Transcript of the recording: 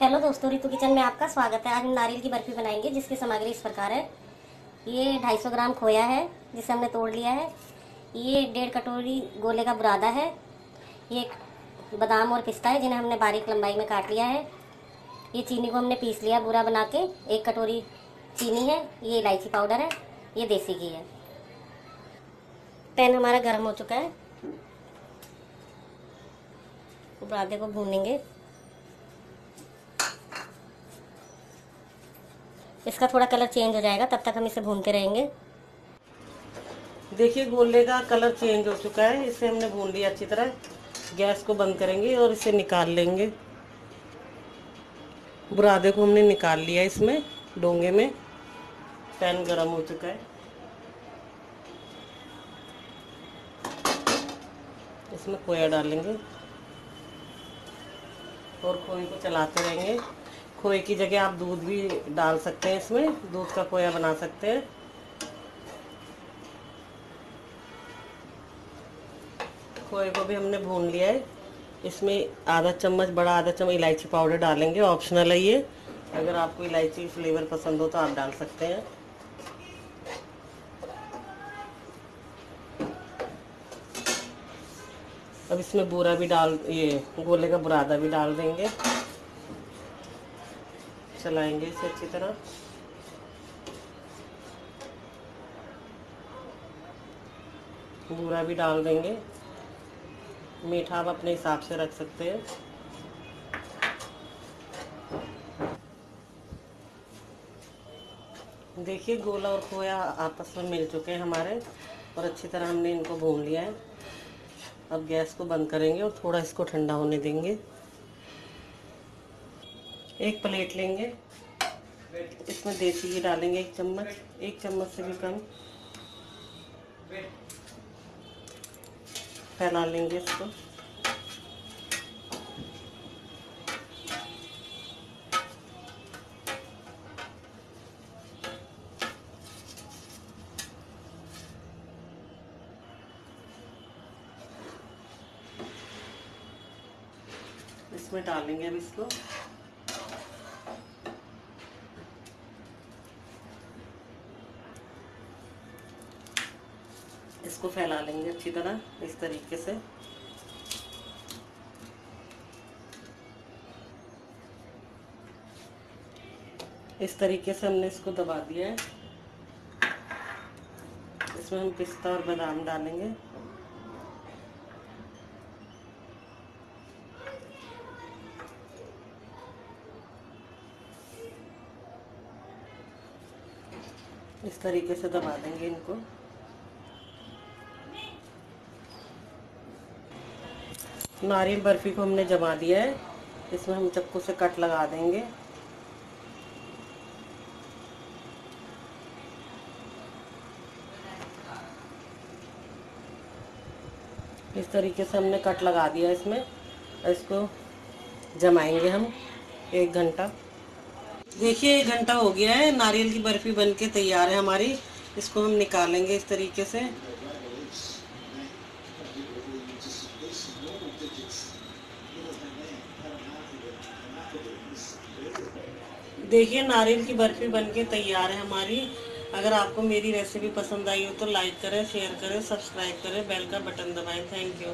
Hello दोस्तों, Ritu kitchen में आपका स्वागत है। आज हम नारियल की बर्फ़ी बनाएँगे, जिसकी सामग्री इस प्रकार है। ये 250 ग्राम खोया है, जिसे हमने तोड़ लिया है। ये डेढ़ कटोरी गोले का बुरादा है। ये बादाम और पिस्ता है, जिन्हें हमने बारीक लंबाई में काट लिया है। ये चीनी को हमने पीस लिया बुरा बना के। एक कटोरी चीनी है, ये इलायची पाउडर है, ये देसी घी है। पैन हमारा गर्म हो चुका है। बुरादे को भूनेंगे। इसका थोड़ा कलर चेंज हो जाएगा, तब तक हम इसे भूनते रहेंगे। देखिए, गोले का कलर चेंज हो चुका है। इसे हमने भून लिया अच्छी तरह। गैस को बंद करेंगे और इसे निकाल लेंगे। बुरादे को हमने निकाल लिया इसमें, डोंगे में। पैन गरम हो चुका है। इसमें खोया डालेंगे और खोए को चलाते रहेंगे। खोए की जगह आप दूध भी डाल सकते हैं इसमें, दूध का खोया बना सकते हैं। खोए को भी हमने भून लिया है। इसमें आधा चम्मच, बड़ा आधा चम्मच इलायची पाउडर डालेंगे, ऑप्शनल है ये। अगर आपको इलायची फ्लेवर पसंद हो तो आप डाल सकते हैं। अब इसमें बूरा भी डाल, ये गोले का बुरादा भी डाल देंगे। चलाएँगे इसे अच्छी तरह। बूरा भी डाल देंगे। मीठा आप अपने हिसाब से रख सकते हैं। देखिए, गोला और खोया आपस में मिल चुके हैं हमारे और अच्छी तरह हमने इनको भून लिया है। अब गैस को बंद करेंगे और थोड़ा इसको ठंडा होने देंगे। एक प्लेट लेंगे। इसमें देसी घी डालेंगे एक चम्मच एक चम्मच से भी कम। फैला लेंगे इसको। इसमें डालेंगे अब इसको। इसको फैला लेंगे अच्छी तरह, इस तरीके से। इस तरीके से हमने इसको दबा दिया है। इसमें हम पिस्ता और बादाम डालेंगे। इस तरीके से दबा देंगे इनको। नारियल बर्फ़ी को हमने जमा दिया है। इसमें हम चक्कू से कट लगा देंगे। इस तरीके से हमने कट लगा दिया इसमें। इसको जमाएँगे हम एक घंटा। देखिए, एक घंटा हो गया है। नारियल की बर्फ़ी बन के तैयार है हमारी। इसको हम निकालेंगे इस तरीके से। देखिए, नारियल की बर्फ़ी बनके तैयार है हमारी। अगर आपको मेरी रेसिपी पसंद आई हो तो लाइक करें शेयर करें सब्सक्राइब करें बेल का बटन दबाएँ। Thank you